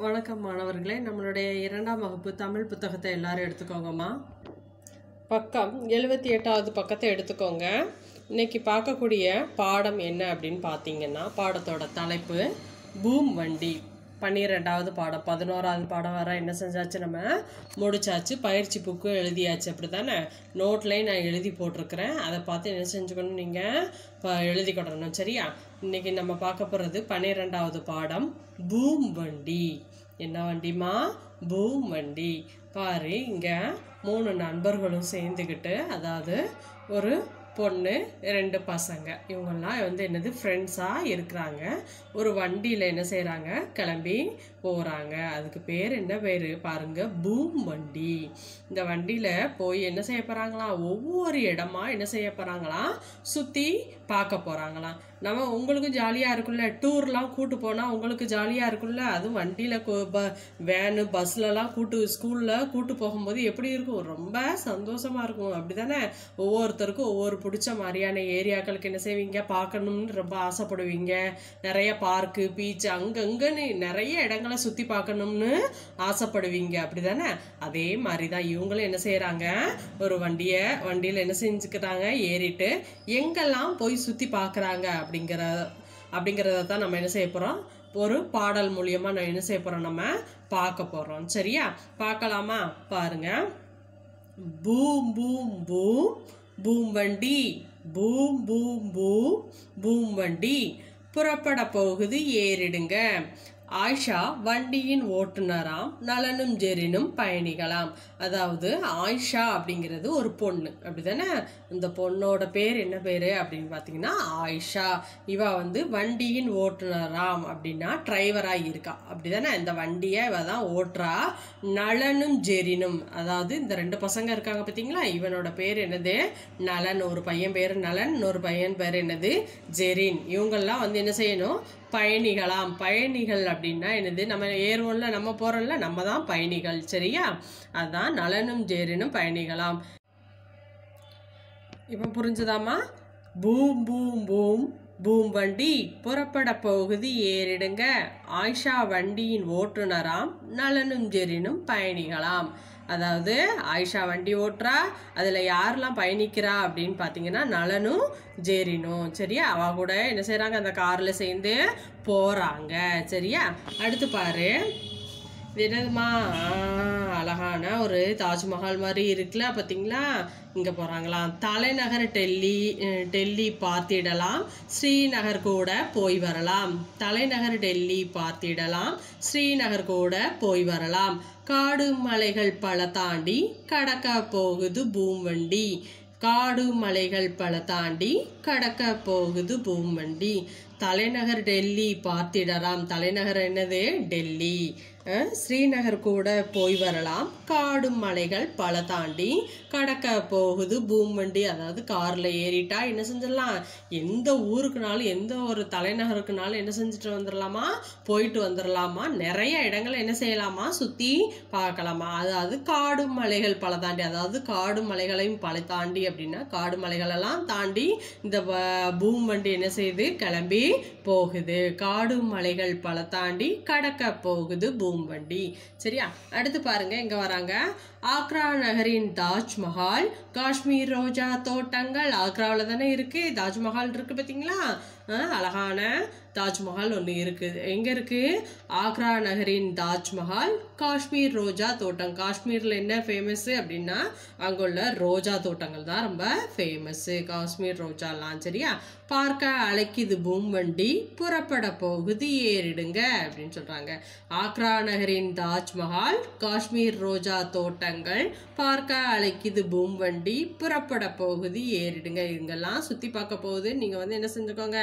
வணக்கம் மாணவர்களே. நம்மளுடைய இரண்டாம் வகுப்பு தமிழ் புத்தகத்தை எல்லாரும் எடுத்துக்கோங்கம்மா. பக்கம் எழுபத்தி எட்டாவது பக்கத்தை எடுத்துக்கோங்க. இன்னைக்கு பார்க்கக்கூடிய பாடம் என்ன அப்படின்னு பார்த்தீங்கன்னா பாடத்தோட தலைப்பு பூம் வண்டி. பன்னிரெண்டாவது பாடம். பதினோராவது பாடம் வர என்ன செஞ்சாச்சு நம்ம? முடிச்சாச்சு. பயிற்சி புக்கும் எழுதியாச்சு. அப்படி தானே நோட்லேயும் நான் எழுதி போட்டிருக்கிறேன். அதை பார்த்து என்ன செஞ்சுக்கணும் நீங்கள் இப்போ எழுதிக்கொடணும் சரியா? இன்னைக்கு நம்ம பார்க்க போகிறது பன்னிரெண்டாவது பாடம். பூம் வண்டி. என்ன வண்டிமா பூம் வண்டி. பாரு இங்கே மூணு நண்பர்களும் சேர்ந்துக்கிட்டு அதாவது ஒரு பொண்ணு ரெண்டு பசங்க. இவங்கெல்லாம் வந்து என்னது ஃப்ரெண்ட்ஸாக இருக்கிறாங்க. ஒரு வண்டியில் என்ன செய்கிறாங்க கிளம்பி போகிறாங்க அதுக்கு பேர் என்ன பேர்? பாருங்க பூம் வண்டி. இந்த வண்டியில் போய் என்ன செய்ய போகிறாங்களாம் ஒவ்வொரு இடமா என்ன செய்ய போகிறாங்களாம் சுற்றி பார்க்க போகிறாங்களாம் நம்ம உங்களுக்கும் ஜாலியாக இருக்கும்ல. டூர்லாம் கூட்டு போனால் உங்களுக்கு ஜாலியாக இருக்கும்ல. அதுவும் வண்டியில் ப வேனு பஸ்லலாம் கூட்டு ஸ்கூலில் கூட்டு போகும்போது எப்படி இருக்கும்? ரொம்ப சந்தோஷமாக இருக்கும். அப்படி தானே ஒவ்வொருத்தருக்கும் ஒவ்வொரு பிடிச்ச மாதிரியான ஏரியாக்களுக்கு என்ன செய்வீங்க? பார்க்கணும்னு ரொம்ப ஆசைப்படுவீங்க. நிறைய பார்க்கு பீச் அங்கங்கன்னு நிறைய இடங்களை சுற்றி பார்க்கணும்னு ஆசைப்படுவீங்க. அப்படி தானே அதே மாதிரி தான் இவங்களும் என்ன செய்கிறாங்க ஒரு வண்டியை வண்டியில் என்ன செஞ்சுக்கிறாங்க ஏறிட்டு எங்கெல்லாம் போய் சுற்றி பார்க்குறாங்க? அப்படிங்கிற அப்படிங்கிறத தான் நம்ம என்ன செய்ய போகிறோம் ஒரு பாடல் மூலியமாக நான் என்ன செய்ய போகிறோம் நம்ம பார்க்க போகிறோம் சரியா? பார்க்கலாமா? பாருங்க. பூம் பூம் பூம் பூம் வண்டி. பூம் பூம் பூம் பூம் வண்டி. புறப்பட போகுது ஏறிடுங்க. ஆயிஷா வண்டியின் ஓட்டுநராம் நலனும் ஜெரினும் பயணிகளாம். அதாவது ஆயிஷா அப்படிங்கிறது ஒரு பொண்ணு. அப்படிதானே? இந்த பொண்ணோட பேர் என்ன பேர் அப்படின்னு பார்த்தீங்கன்னா ஆயிஷா இவ வந்து வண்டியின் ஓட்டுநராம் அப்படின்னா டிரைவராக இருக்கா. அப்படிதானே? இந்த வண்டியை இவ தான் ஓட்டுறா. நலனும் ஜெரினும். அதாவது இந்த ரெண்டு பசங்க இருக்காங்க பார்த்தீங்களா இவனோட பேர் என்னது? நலன். ஒரு பையன் பேர் நலன் இன்னொரு பையன் பேர் என்னது? ஜெரின். இவங்கெல்லாம் வந்து என்ன செய்யணும்? பயணிகளாம். பயணிகள் அப்படின்னா என்னது? நம்ம ஏறுவோம்ல நம்ம போகிறோம்ல நம்ம தான் பயணிகள் சரியா? அதுதான் நலனும் ஜேரினும் பயணிகளாம். இப்போ புரிஞ்சுதாம்மா? பூம் பூம் பூம் பூம் வண்டி புறப்பட பகுதி ஏறிடுங்க. ஆயிஷா வண்டியின் ஓட்டுநராம் நலனும் ஜெரினும் பயணிகளாம். அதாவது ஆயிஷா வண்டி ஓட்டுறா அதில் யாரெல்லாம் பயணிக்கிறா அப்படின்னு பார்த்தீங்கன்னா நலனும் ஜெரினும் சரியா? அவ கூட என்ன செய்கிறாங்க அந்த காரில் சேர்ந்து போகிறாங்க சரியா? அடுத்து பாரு. இது என்னதுமா அழகான ஒரு தாஜ்மஹால் மாதிரி இருக்குல்ல பார்த்தீங்களா இங்கே போகிறாங்களாம் தலைநகர் டெல்லி டெல்லி பார்த்திடலாம். ஸ்ரீநகர் கூட போய் வரலாம். தலைநகர் டெல்லி பார்த்திடலாம். ஸ்ரீநகர் கூட போய் வரலாம். காடு மலைகள் பல தாண்டி கடக்க போகுது பூம்வண்டி. காடு மலைகள் பல தாண்டி கடக்க போகுது பூம்வண்டி. தலைநகர் டெல்லி பார்த்திடலாம். தலைநகர் என்னது? டெல்லி. ஸ்ரீநகர் கூட போய் வரலாம். காடும் மலைகள் பல தாண்டி கடக்க போகுது. பூம் வண்டி அதாவது காரில் ஏறிட்டா என்ன செஞ்சிடலாம்? எந்த ஊருக்குனாலும் எந்த ஒரு தலைநகருக்குனாலும் என்ன செஞ்சுட்டு வந்துடலாமா? போயிட்டு வந்துடலாமா? நிறைய இடங்களை என்ன செய்யலாமா? சுற்றி பார்க்கலாமா? அதாவது காடு மலைகள் பல தாண்டி அதாவது காடு மலைகளையும் பல தாண்டி அப்படின்னா காடு மலைகளெல்லாம் தாண்டி இந்த பூம் வண்டி என்ன செய்யுது? கிளம்பி போகுது. காடு மலைகள் பல தாண்டி கடக்க போகுது பூம் வண்டி சரியா? அடுத்து பாருங்க இங்க வராங்க? ஆக்ரா நகரின் தாஜ்மஹால் காஷ்மீர் ரோஜா தோட்டங்கள் ஆக்ராவில் தானே இருக்கு. தாஜ்மஹால் இருக்கு பார்த்தீங்களா அழகான தாஜ்மஹால் ஒன்று இருக்குது எங்கே இருக்குது ஆக்ரா நகரின் தாஜ்மஹால் காஷ்மீர் ரோஜா தோட்டம். காஷ்மீரில் என்ன ஃபேமஸ்ஸு அப்படின்னா அங்கே உள்ள ரோஜா தோட்டங்கள் தான் ரொம்ப ஃபேமஸ்ஸு காஷ்மீர் ரோஜாலாம் சரியா? பார்க்க அழைக்குது பூம் வண்டி புறப்பட போகுது ஏறிடுங்க அப்படின்னு சொல்கிறாங்க ஆக்ரா நகரின் தாஜ்மஹால் காஷ்மீர் ரோஜா தோட்டம் தோட்டங்கள் பார்க்க அழைக்குது பூம் வண்டி. புறப்பட போகுது ஏறிடுங்க இங்கெல்லாம் சுற்றி பார்க்க போகுது. நீங்கள் வந்து என்ன செஞ்சுக்கோங்க?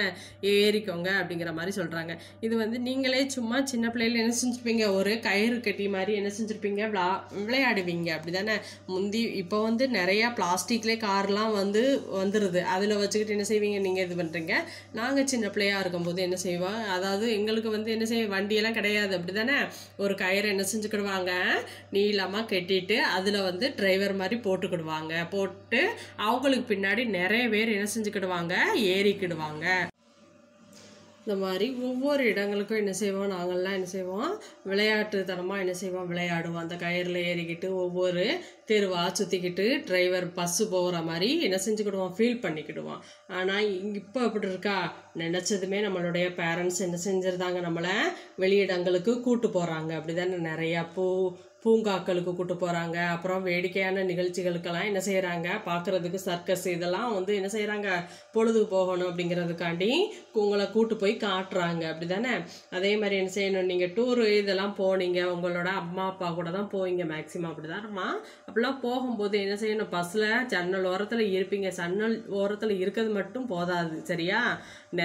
ஏறிக்கோங்க அப்படிங்கிற மாதிரி சொல்கிறாங்க இது வந்து நீங்களே சும்மா சின்ன பிள்ளையில என்ன செஞ்சுருப்பீங்க? ஒரு கயிறு கட்டி மாதிரி என்ன செஞ்சுருப்பீங்க? விளா விளையாடுவீங்க. அப்படி தானே முந்தி இப்போ வந்து நிறையா பிளாஸ்டிக்லேயே கார்லாம் வந்து வந்துடுது அதில் வச்சுக்கிட்டு என்ன செய்வீங்க? நீங்கள் இது பண்ணுறீங்க நாங்கள் சின்ன பிள்ளையாக இருக்கும்போது என்ன செய்வோம் அதாவது எங்களுக்கு வந்து என்ன செய்ய வண்டியெல்லாம் கிடையாது. அப்படி தானே ஒரு கயிறை என்ன செஞ்சுக்கிடுவாங்க? நீளமாக கட்டிட்டு அதில் வந்து டிரைவர் மாதிரி போட்டுக்கிடுவாங்க. போட்டு அவங்களுக்கு பின்னாடி நிறைய பேர் என்ன செஞ்சுக்கிடுவாங்க? ஏறிக்கிடுவாங்க. இந்த மாதிரி ஒவ்வொரு இடங்களுக்கும் என்ன செய்வோம்? நாங்கள்லாம் என்ன செய்வோம்? விளையாட்டுத்தனமாக என்ன செய்வோம்? விளையாடுவோம். அந்த கயிறில் ஏறிக்கிட்டு ஒவ்வொரு தெருவாக சுற்றிக்கிட்டு டிரைவர் பஸ்ஸு போகிற மாதிரி என்ன செஞ்சுக்கிடுவோம்? ஃபீல் பண்ணிக்கிடுவோம். ஆனால் இப்போ எப்படி இருக்கா? நினச்சதுமே நம்மளுடைய பேரண்ட்ஸ் என்ன செஞ்சுருந்தாங்க? நம்மளை வெளியிடங்களுக்கு கூட்டு போகிறாங்க அப்படி தானே நிறையா பூ பூங்காக்களுக்கு கூட்டு போகிறாங்க அப்புறம் வேடிக்கையான நிகழ்ச்சிகளுக்கெல்லாம் என்ன செய்கிறாங்க பார்க்குறதுக்கு சர்க்கஸ் இதெல்லாம் வந்து என்ன செய்கிறாங்க பொழுது போகணும் அப்படிங்கிறதுக்காண்டி உங்களை கூட்டு போய் காட்டுறாங்க. அப்படி தானே அதே மாதிரி என்ன செய்யணும்? நீங்கள் டூரு இதெல்லாம் போனீங்க. உங்களோட அம்மா அப்பா கூட தான் போவீங்க மேக்ஸிமம் அப்படி தானம்மா அப்படிலாம் போகும்போது என்ன செய்யணும்? பஸ்ஸில் ஜன்னல் ஓரத்தில் இருப்பீங்க. ஜன்னல் ஓரத்தில் இருக்கிறது மட்டும் போதாது. சரியா?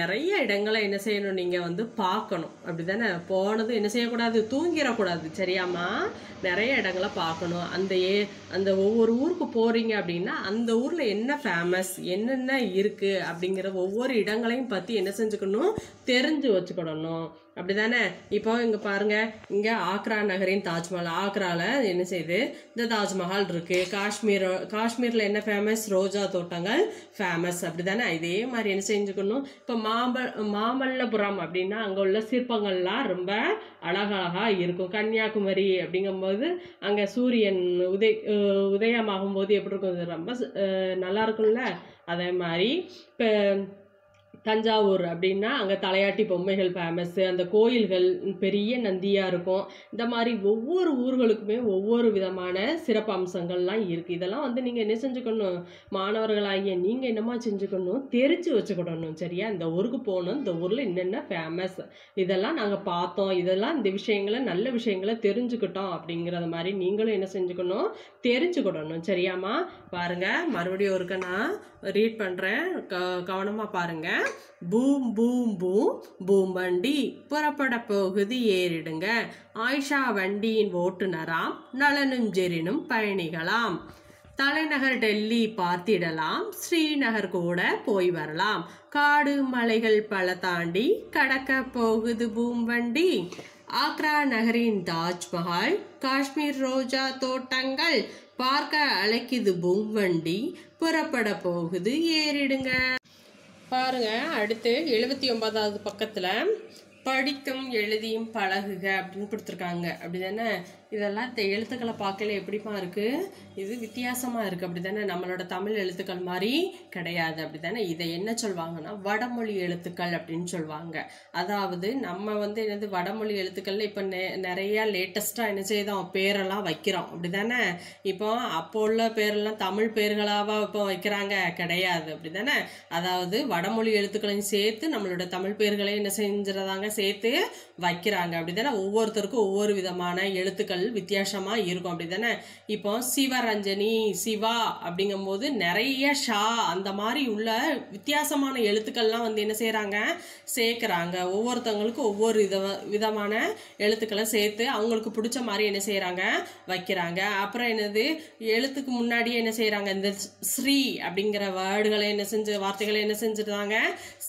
நிறைய இடங்களை என்ன செய்யணும்? நீங்கள் வந்து பார்க்கணும். அப்படி தானே போனது என்ன செய்யக்கூடாது? தூங்கிடக்கூடாது. சரியாம்மா? நிறைய இடங்களை பார்க்கணும். அந்த ஏ அந்த ஒவ்வொரு ஊருக்கு போகிறீங்க அப்படின்னா அந்த ஊரில் என்ன ஃபேமஸ் என்னென்ன இருக்குது அப்படிங்கிற ஒவ்வொரு இடங்களையும் பற்றி என்ன செஞ்சுக்கணும்? தெரிஞ்சு வச்சுக்கிடணும். அப்படிதானே? இப்போ இங்கே பாருங்க இங்கே ஆக்ரா நகரின் தாஜ்மஹால். ஆக்ராவில் என்ன செய்யுது இந்த தாஜ்மஹால் இருக்கு. காஷ்மீர் காஷ்மீரில் என்ன ஃபேமஸ் ரோஜா தோட்டங்கள் ஃபேமஸ் அப்படிதானே? இதே மாதிரி என்ன செஞ்சுக்கணும்? இப்போ மாம்ப மாமல்லபுரம் அப்படின்னா அங்கே உள்ள சிற்பங்கள்லாம் ரொம்ப அழகழகா இருக்கும். கன்னியாகுமரி அப்படிங்கும்போது அங்கே சூரியன் உதய உதயமாகும் போது எப்படி இருக்கும்? ரொம்ப நல்லா இருக்கும்ல? அதே மாதிரி இப்போ தஞ்சாவூர் அப்படின்னா அங்கே தலையாட்டி பொம்மைகள் ஃபேமஸ்ஸு அந்த கோயில்கள் பெரிய நந்தியாக இருக்கும். இந்த மாதிரி ஒவ்வொரு ஊர்களுக்குமே ஒவ்வொரு விதமான சிறப்பு அம்சங்கள்லாம் இருக்குது இதெல்லாம் வந்து நீங்கள் என்ன செஞ்சுக்கணும்? மாணவர்களாகிய நீங்கள் என்னமா செஞ்சுக்கணும்? தெரிஞ்சு வச்சுக்கிடணும் சரியா? இந்த ஊருக்கு போகணும் இந்த ஊரில் என்னென்ன ஃபேமஸ் இதெல்லாம் நாங்கள் பார்த்தோம். இதெல்லாம் இந்த விஷயங்களை நல்ல விஷயங்களை தெரிஞ்சுக்கிட்டோம் அப்படிங்கிறத மாதிரி நீங்களும் என்ன செஞ்சுக்கணும்? தெரிஞ்சுக்கிடணும் சரியாம்மா? பாருங்க மறுபடியும் ஒருக்க நான் ரீட் பண்ணுறேன் க கவனமாக பாருங்கள் பூம் பூம் பூம் பூம் வண்டி. புறப்பட போகுது ஏறிடுங்க. ஆயிஷா வண்டியின் ஓட்டுநராம் நலனும் ஜெரினும் பயணிகளாம். தலைநகர் டெல்லி பார்த்திடலாம் ஸ்ரீநகர் கூட போய் வரலாம். காடு மலைகள் பல தாண்டி கடக்க போகுது பூம் வண்டி. ஆக்ரா நகரின் தாஜ்மஹால் காஷ்மீர் ரோஜா தோட்டங்கள் பார்க்க அழைக்குது பூம் வண்டி. புறப்பட போகுது ஏறிடுங்க. பாருங்க அடுத்து எழுபத்தி ஒன்பதாவது பக்கத்தில் படித்தும் எழுதியும் பழகுக அப்படின்னு கொடுத்துருக்காங்க. அப்படி தானே இதெல்லாம் இந்த எழுத்துக்களை பார்க்கல எப்படிப்பா இருக்குது இது வித்தியாசமாக இருக்குது அப்படி தானே நம்மளோட தமிழ் எழுத்துக்கள் மாதிரி கிடையாது. அப்படி தானே இதை என்ன சொல்லுவாங்கன்னா வடமொழி எழுத்துக்கள் அப்படின்னு சொல்லுவாங்க. அதாவது நம்ம வந்து என்னது வடமொழி எழுத்துக்கள்ல இப்போ நெ நிறையா லேட்டஸ்ட்டாக என்ன செய்தோம்? பேரெல்லாம் வைக்கிறோம். அப்படி தானே இப்போ அப்போ உள்ள பேரெல்லாம் தமிழ் பேர்களாவா இப்போ வைக்கிறாங்க? கிடையாது. அப்படி தானே அதாவது வடமொழி எழுத்துக்களையும் சேர்த்து நம்மளோட தமிழ் பேர்களையும் என்ன செஞ்சுறதாங்க சேர்த்து வைக்கிறாங்க. அப்படி தானே ஒவ்வொருத்தருக்கும் ஒவ்வொரு விதமான எழுத்துக்கள் வித்தியாசமா இருக்கும். அப்படி தானே இப்போ சிவரஞ்சனி சிவா அப்படிங்கும்போது நிறைய ஷா அந்த மாதிரி உள்ள வித்தியாசமான எழுத்துக்கள்லாம் வந்து என்ன செய்கிறாங்க சேர்க்குறாங்க. ஒவ்வொருத்தவங்களுக்கும் ஒவ்வொரு வித விதமான எழுத்துக்களை சேர்த்து அவங்களுக்கு பிடிச்ச மாதிரி என்ன செய்கிறாங்க வைக்கிறாங்க. அப்புறம் என்னது? எழுத்துக்கு முன்னாடியே என்ன செய்கிறாங்க இந்த ஸ்ரீ அப்படிங்கிற வேர்டுகளை என்ன செஞ்சு வார்த்தைகளை என்ன செஞ்சுருந்தாங்க?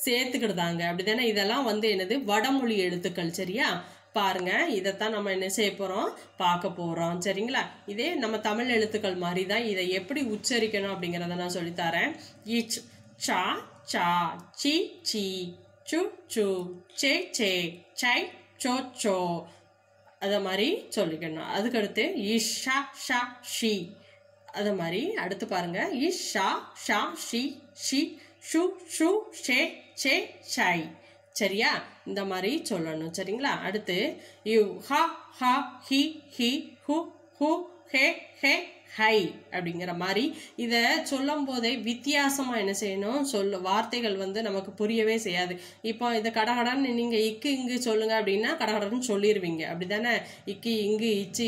சேர்த்துக்கிடுதாங்க. அப்படிதானே? இதெல்லாம் வந்து என்னது? வடமொழி எழுத்துக்கள் சரியா? பாருங்க இதைத்தான் நம்ம என்ன செய்ய போகிறோம் பார்க்க போகிறோம் சரிங்களா? இதே நம்ம தமிழ் எழுத்துக்கள் மாதிரி தான் இதை எப்படி உச்சரிக்கணும் அப்படிங்கிறத நான் சொல்லித்தரேன் இச் சா சா சி சி சு சு சே சே சை சோ சோ. அதை மாதிரி சொல்லிக்கணும். அதுக்கடுத்து இஷா ஷா ஷி அதை மாதிரி அடுத்து பாருங்க. இஷா ஷா ஷா ஷி ஷி ஷு ஷு ஷே சே ஷை சரியா? இந்த மாதிரி சொல்லணும். சரிங்களா? அடுத்து யூ ஹா ஹா ஹி ஹி ஹு ஹு ஹே ஹே ஹை அப்படிங்கிற மாதிரி. இதை சொல்லும் போதே வித்தியாசமாக என்ன செய்யணும்? சொல்ல வார்த்தைகள் வந்து நமக்கு புரியவே செய்யாது. இப்போ இதை கடகடன்னு நீங்கள் இக்கு இங்கு சொல்லுங்கள் அப்படின்னா கடகடன்னு சொல்லிடுவீங்க அப்படி தானே இக்கு இங்கு இச்சு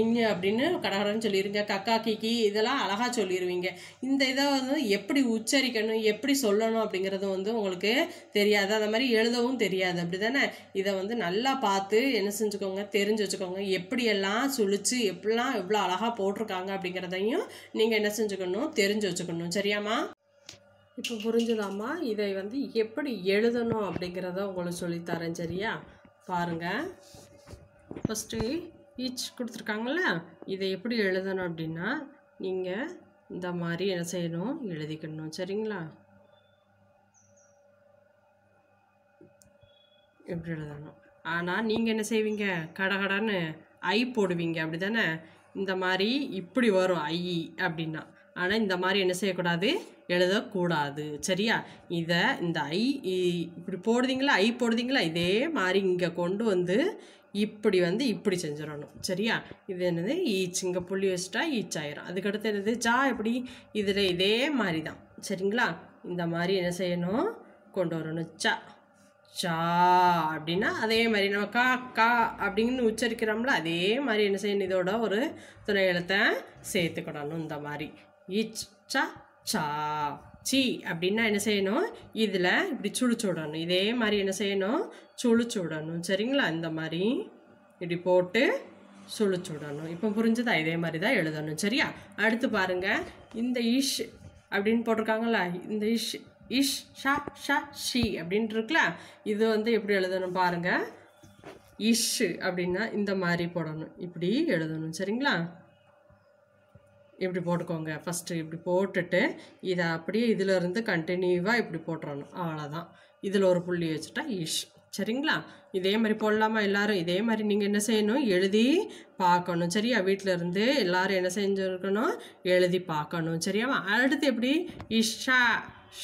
இங்கு அப்படின்னு கடகடன்னு சொல்லிடுங்க கக்கா கிக்கி இதெல்லாம் அழகாக சொல்லிடுவீங்க இந்த இதை வந்து எப்படி உச்சரிக்கணும்? எப்படி சொல்லணும்? அப்படிங்கிறது வந்து உங்களுக்கு தெரியாது. அதை மாதிரி எழுதவும் தெரியாது. அப்படி தானே இதை வந்து நல்லா பார்த்து என்ன செஞ்சுக்கோங்க? தெரிஞ்சு வச்சுக்கோங்க. எப்படியெல்லாம் சுழிச்சு எப்படிலாம் எவ்வளோ அழகாக போட்டிருக்காங்க அப்படிங்கிறதையும் நீங்கள் என்ன செஞ்சுக்கணும்? தெரிஞ்சு வச்சுக்கணும். சரியாம்மா? இப்போ புரிஞ்சுதாம்மா. இதை வந்து எப்படி எழுதணும் அப்படிங்கிறத உங்களுக்கு சொல்லித்தரேன். சரியா? பாருங்க. ஃபஸ்ட்டு ஈச் கொடுத்துருக்காங்கள இதை எப்படி எழுதணும் அப்படின்னா நீங்கள் இந்த மாதிரி என்ன செய்யணும்? எழுதிக்கணும். சரிங்களா? எப்படி எழுதணும்? ஆனால் நீங்கள் என்ன செய்வீங்க? கடகடன்னு ஐ போடுவீங்க. அப்படி தானே இந்த மாதிரி இப்படி வரும் ஐ அப்படின்னா. ஆனால் இந்த மாதிரி என்ன செய்யக்கூடாது? எழுதக்கூடாது. சரியா? இதை இந்த ஐ இ- இப்படி போடுதீங்களா? ஐ போடுதீங்களா? இதே மாதிரி இங்கே கொண்டு வந்து இப்படி வந்து இப்படி செஞ்சிடணும். சரியா? இது என்னது? ஈச். இங்கே புள்ளி வச்சுட்டா ஈச் ஆயிரும். அதுக்கடுத்து என்னது? ஜா எப்படி? இதில் இதே மாதிரி தான் சரிங்களா? இந்த மாதிரி என்ன செய்யணும்? கொண்டு வரணும். சா சா அப்படின்னா அதே மாதிரி நம்ம கா கா அப்படின்னு உச்சரிக்கிறோம்ல அதே மாதிரி என்ன செய்யணும்? இதோட ஒரு துணை எழுத்தை சேர்த்துக்கிடணும் இந்த மாதிரி. இச் சா சா சி அப்படின்னா என்ன செய்யணும்? இதில் இப்படி சுழிச்சு விடணும் இதே மாதிரி என்ன செய்யணும்? சுழிச்சு விடணும் சரிங்களா? இந்த மாதிரி இப்படி போட்டு சுழிச்சு விடணும் இப்போ புரிஞ்சுதா? இதே மாதிரி தான் எழுதணும். சரியா? அடுத்து பாருங்கள் இந்த இஷ் அப்படின்னு போட்டிருக்காங்களா இந்த இஷ் இஷ் ஷா ஷா ஷி அப்படின்ட்டு இருக்குல்ல இது வந்து எப்படி எழுதணும் பாருங்க. இஷ் அப்படின்னா இந்த மாதிரி போடணும். இப்படி எழுதணும் சரிங்களா? இப்படி போட்டுக்கோங்க. ஃபஸ்ட்டு இப்படி போட்டுட்டு இதை அப்படியே இதிலிருந்து கண்டினியூவாக இப்படி போட்டுறணும். அவ்வளோதான் இதில் ஒரு புள்ளி வச்சுட்டா இஷ் சரிங்களா? இதே மாதிரி போடலாமா எல்லோரும்? இதே மாதிரி நீங்கள் என்ன செய்யணும்? எழுதி பார்க்கணும் சரியா? வீட்டில் இருந்து எல்லாரும் என்ன செஞ்சுருக்கணும்? எழுதி பார்க்கணும் சரியாமா அடுத்து எப்படி? இஷா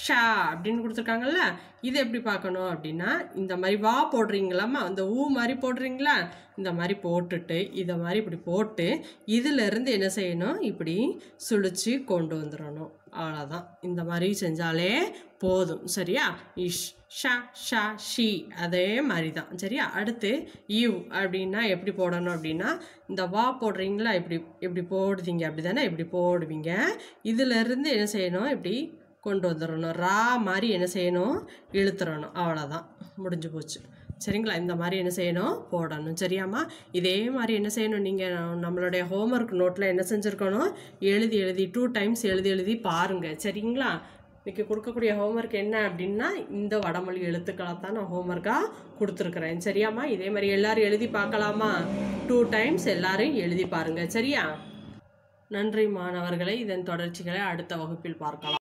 ஷா அப்படின்னு கொடுத்துருக்காங்கல்ல இது எப்படி பார்க்கணும் அப்படின்னா இந்த மாதிரி வா போடுறீங்களாம்மா அந்த ஊ மாதிரி போடுறீங்களா? இந்த மாதிரி போட்டுட்டு இதை மாதிரி இப்படி போட்டு இதிலேருந்து என்ன செய்யணும்? இப்படி சுழிச்சு கொண்டு வந்துடணும். அவ்வளோதான் இந்த மாதிரி செஞ்சாலே போதும். சரியா? இஷ் ஷா ஷா ஷி. அதே மாதிரி தான் சரியா? அடுத்து யூ அப்படின்னா எப்படி போடணும் அப்படின்னா இந்த வா போடுறீங்களா? இப்படி இப்படி போடுவீங்க அப்படி தானே இப்படி போடுவீங்க. இதிலிருந்து என்ன செய்யணும்? இப்படி கொண்டு வந்துடணும். ரா மாதிரி என்ன செய்யணும்? இழுத்துறணும். அவ்வளோதான் முடிஞ்சு போச்சு. சரிங்களா? இந்த மாதிரி என்ன செய்யணும்? போடணும். சரியாம்மா? இதே மாதிரி என்ன செய்யணும்? நீங்கள் நம்மளுடைய ஹோம்ஒர்க் நோட்டில் என்ன செஞ்சுருக்கணும்? எழுதி எழுதி டூ டைம்ஸ் எழுதி எழுதி பாருங்கள் சரிங்களா? இன்றைக்கி கொடுக்கக்கூடிய ஹோம்ஒர்க் என்ன அப்படின்னா இந்த வடமொழி எழுத்துக்களை தான் நான் ஹோம்ஒர்க்காக கொடுத்துருக்குறேன். சரியாம்மா? இதே மாதிரி எல்லோரும் எழுதி பார்க்கலாமா? டூ டைம்ஸ் எல்லாரும் எழுதி பாருங்கள் சரியா? நன்றி மாணவர்களை. இதன் தொடர்ச்சிகளை அடுத்த வகுப்பில் பார்க்கலாம்.